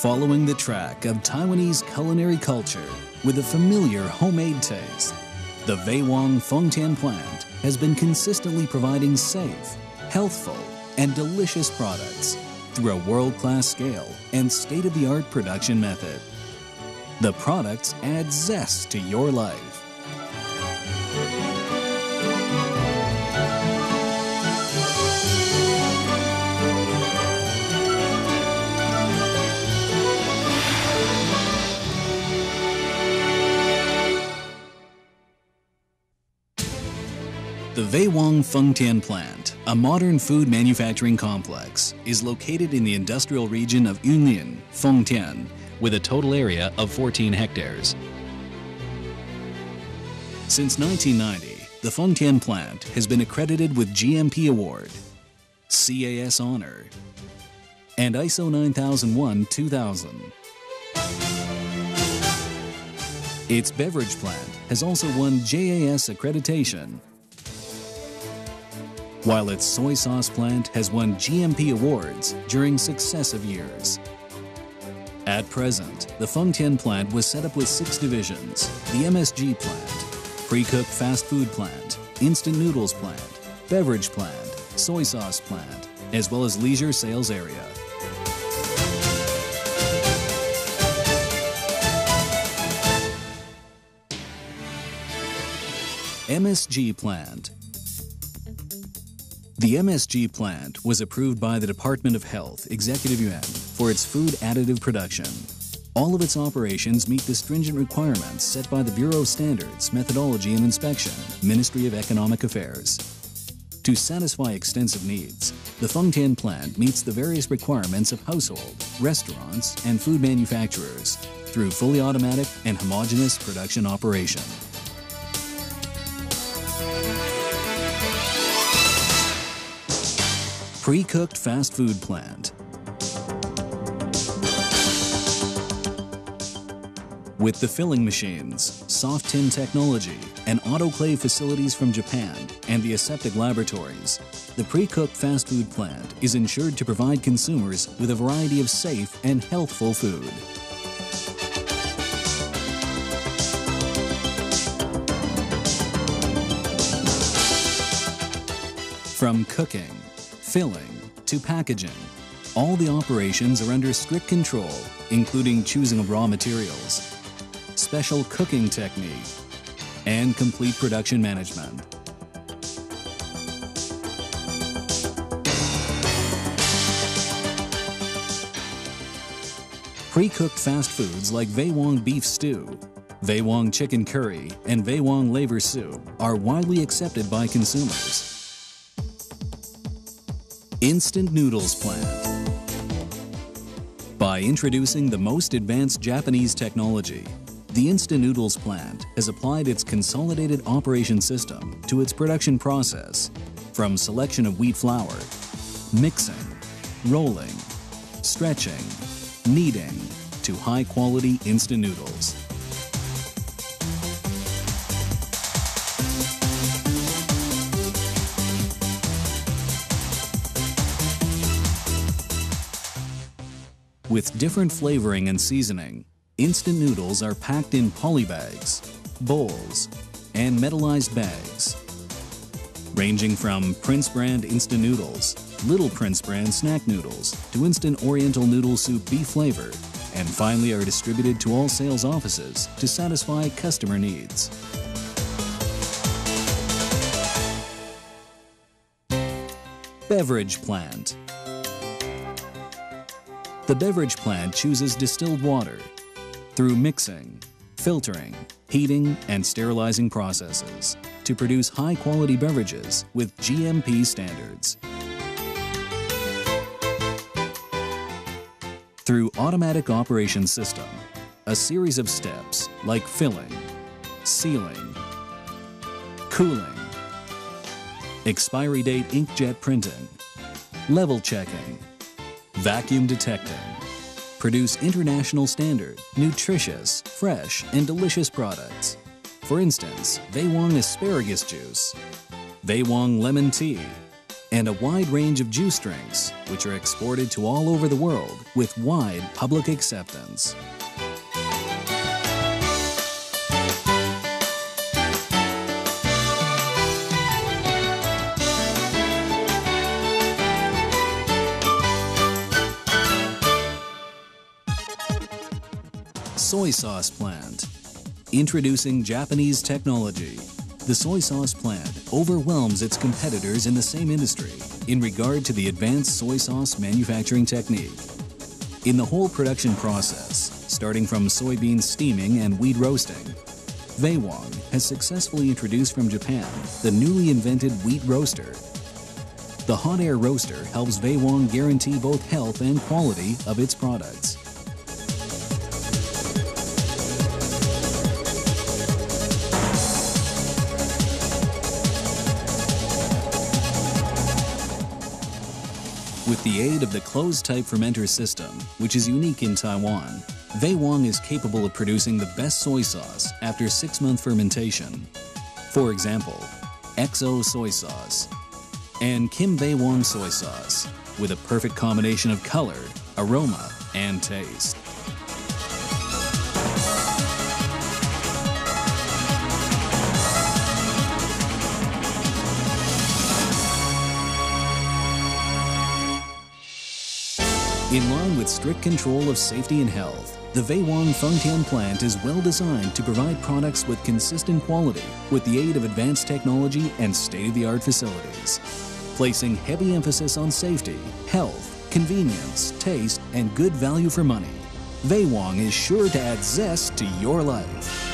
Following the track of Taiwanese culinary culture with a familiar homemade taste, the Wei Feng Tian plant has been consistently providing safe, healthful, and delicious products through a world-class scale and state-of-the-art production method. The products add zest to your life. The Ve Wong Fengtian plant, a modern food manufacturing complex, is located in the industrial region of Yunlin, Fengtian, with a total area of 14 hectares. Since 1990, the Fengtian plant has been accredited with GMP Award, CAS Honor, and ISO 9001-2000. Its beverage plant has also won JAS accreditation while its soy sauce plant has won GMP awards during successive years. At present, the Fengtian plant was set up with six divisions the MSG plant, pre cooked fast food plant, instant noodles plant, beverage plant, soy sauce plant, as well as leisure sales area. MSG plant the MSG plant was approved by the Department of Health, Executive Yuan, for its food additive production. All of its operations meet the stringent requirements set by the Bureau of Standards, Methodology and Inspection, Ministry of Economic Affairs. To satisfy extensive needs, the Fengtian plant meets the various requirements of household, restaurants, and food manufacturers through fully automatic and homogeneous production operation. Pre-cooked fast food plant. With the filling machines, soft tin technology, and autoclave facilities from Japan and the aseptic laboratories, the pre-cooked fast food plant is ensured to provide consumers with a variety of safe and healthful food. From cooking, filling to packaging, all the operations are under strict control, including choosing of raw materials, special cooking technique, and complete production management. Pre-cooked fast foods like Ve Wong beef stew, Ve Wong chicken curry, and Ve Wong laver soup are widely accepted by consumers. Instant Noodles Plant. By introducing the most advanced Japanese technology, the Instant Noodles plant has applied its consolidated operation system to its production process, from selection of wheat flour, mixing, rolling, stretching, kneading, to high-quality instant noodles. With different flavoring and seasoning, instant noodles are packed in polybags, bowls, and metallized bags. Ranging from Prince brand instant noodles, Little Prince brand snack noodles, to instant oriental noodle soup beef flavor, and finally are distributed to all sales offices to satisfy customer needs. Beverage plant. The beverage plant chooses distilled water through mixing, filtering, heating, and sterilizing processes to produce high-quality beverages with GMP standards. Through automatic operation system, a series of steps like filling, sealing, cooling, expiry date inkjet printing, level checking, vacuum detecting. Produce international standard, nutritious, fresh, and delicious products. For instance, Ve Wong asparagus juice, Ve Wong lemon tea, and a wide range of juice drinks, which are exported to all over the world with wide public acceptance. Soy sauce plant. Introducing Japanese technology. The soy sauce plant overwhelms its competitors in the same industry in regard to the advanced soy sauce manufacturing technique. In the whole production process, starting from soybean steaming and wheat roasting, Ve Wong has successfully introduced from Japan the newly invented wheat roaster. The hot air roaster helps Ve Wong guarantee both health and quality of its products. With the aid of the closed-type fermenter system, which is unique in Taiwan, Ve Wong is capable of producing the best soy sauce after six-month fermentation. For example, XO soy sauce and Kim Ve Wong soy sauce with a perfect combination of color, aroma, and taste. In line with strict control of safety and health, the Ve Wong Fengtian plant is well designed to provide products with consistent quality with the aid of advanced technology and state-of-the-art facilities. Placing heavy emphasis on safety, health, convenience, taste, and good value for money, Ve Wong is sure to add zest to your life.